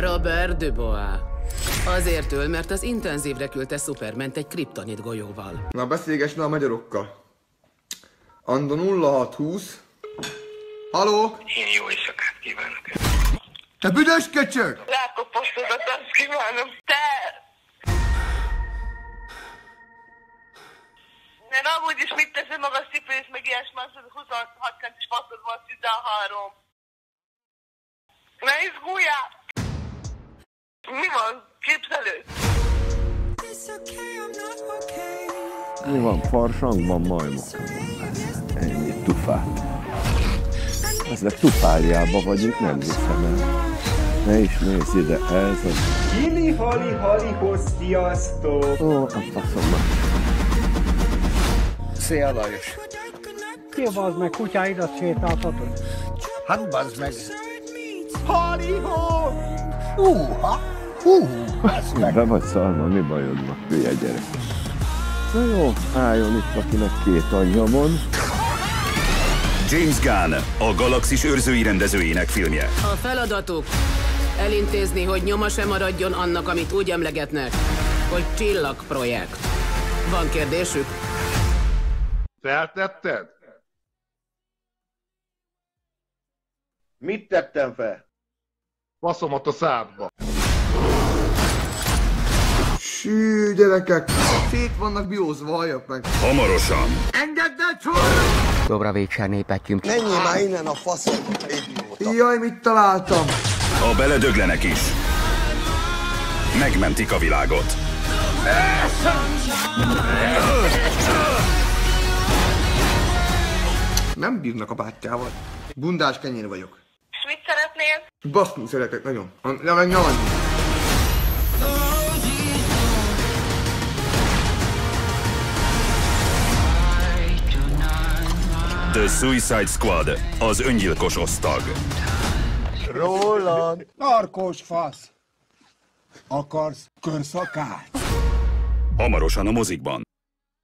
Robert Dubois. Azért öl, mert az intenzívre küldte Superment egy kriptonit golyóval. Na beszélgess le a magyarokkal. Ando 0620. Haló? Én jó éjszakát kívánok. Te büdös köcsög! Rákoposztodat, azt kívánom. Te! Én amúgy is mit teszem maga szipész, meg ilyesmi, az 26 centis faszod van, 13. Ne izguljál! Mi van? Képzelő? Mi van? Farsangban majmok. Ennyi tufát. Ezek tufáliába vagyunk, nem hiszem el. Ne is nézz ide, ez az... Hili hali halihoz sziasztok! Ó, a faszomban. Szia Lajos! Ki az meg kutyáidat sétáltatod? Hát bazd meg! Haliho! Húha! Hú, meg! Be vagy szarva, mi bajod van, hülye gyerek. Na jó, álljon itt, akinek két anyja van. James Gunn, a Galaxis őrzői rendezőjének filmje. A feladatuk elintézni, hogy nyoma sem maradjon annak, amit úgy emlegetnek, hogy csillagprojekt. Van kérdésük? Feltetted? Mit tettem fel? Faszomat a szádba. Sű, gyerekek! Szét vannak biózva, halljak meg! Hamarosan. Engedd el, csóra! Dobra végszer népetjünk. Menjél már innen a faszom, idióta! Jaj, mit találtam? Ha beledöglenek is, megmentik a világot. Nem bírnak a bátyával. Bundás kenyér vagyok. És mit szeretnél? Baszni szeretek nagyon. Le meg nyalni. The Suicide Squad, az öngyilkos osztag. Roland! Narkos fasz! Akarsz körszakát? Hamarosan a mozikban.